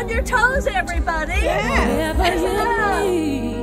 on your toes, everybody. Yeah. yeah.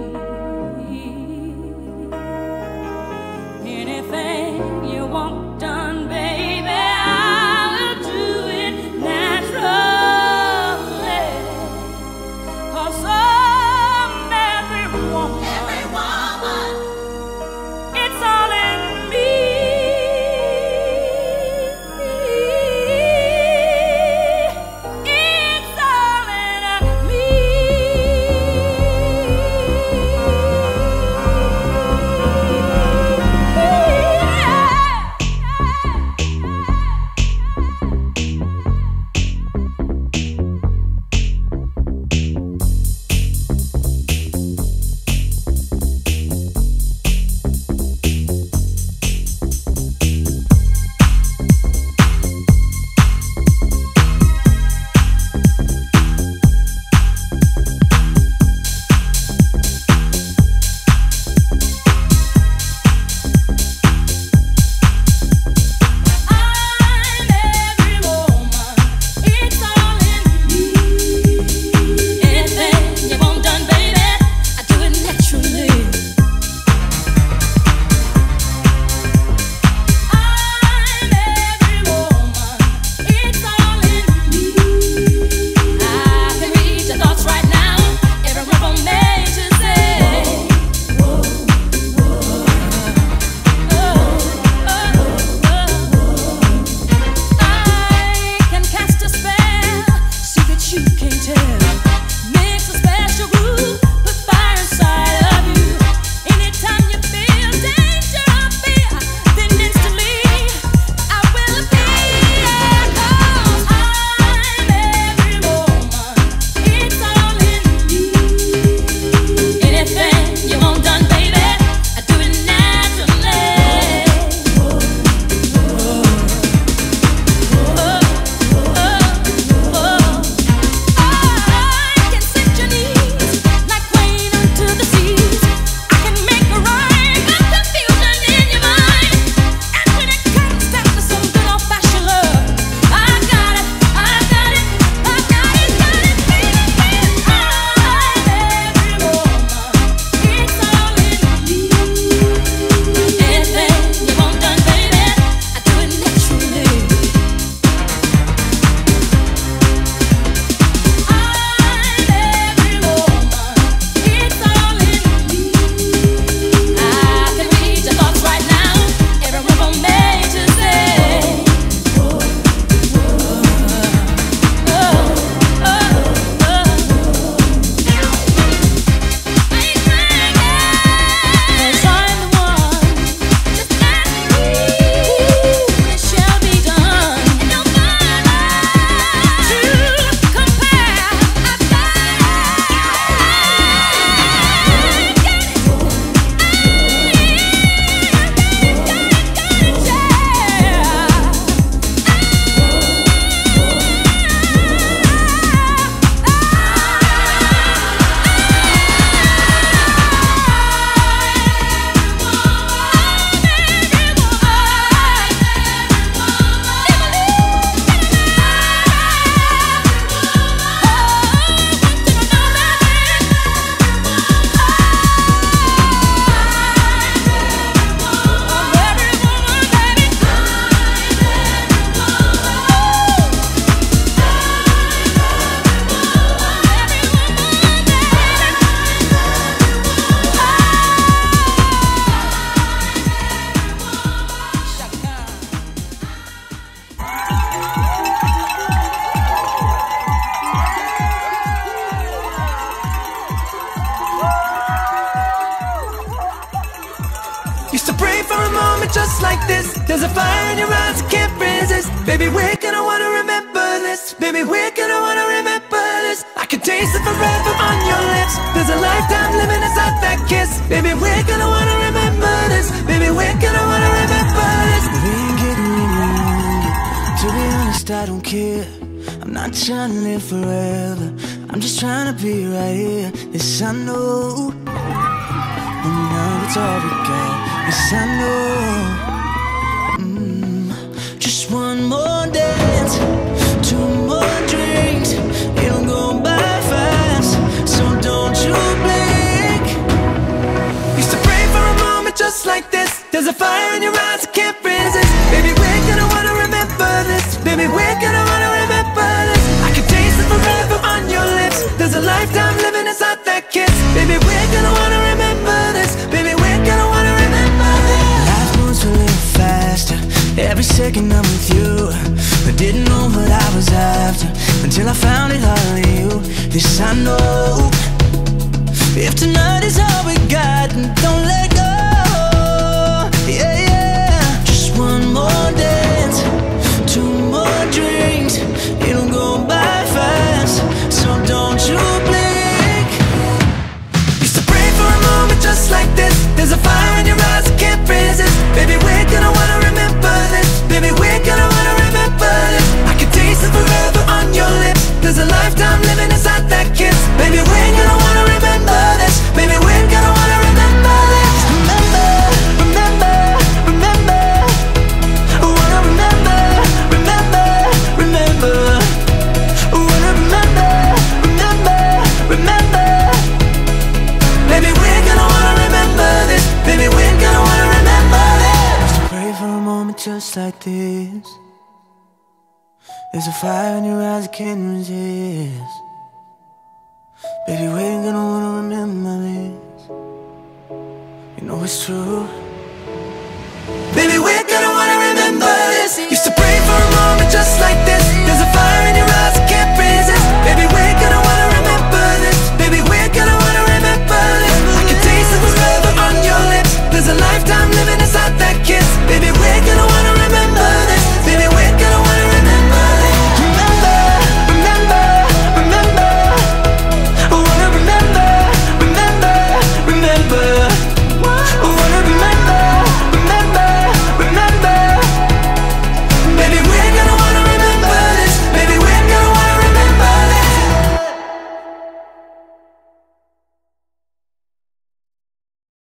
just like this. There's a fire in your eyes, I can't resist. Baby, we're gonna wanna remember this. Baby, we're gonna wanna remember this. I can taste it forever on your lips. There's a lifetime living inside that kiss. Baby, we're gonna wanna remember this. Baby, we're gonna wanna remember this. We ain't getting younger To be honest, I don't care. I'm not trying to live forever. I'm just trying to be right here. Yes, I know story, girl. Yes, I know. Mm, just one more dance, two more drinks. It'll go by fast, so don't you blink. Used to pray for a moment just like this. There's a fire in your eyes, I can't resist. Baby, we're gonna wanna remember this. Baby, we're sticking up with you. I didn't know what I was after Until I found it all in you. This I know. If tonight is just like this. There's a fire in your eyes I can't resist. Baby, we ain't gonna wanna remember this. You know it's true.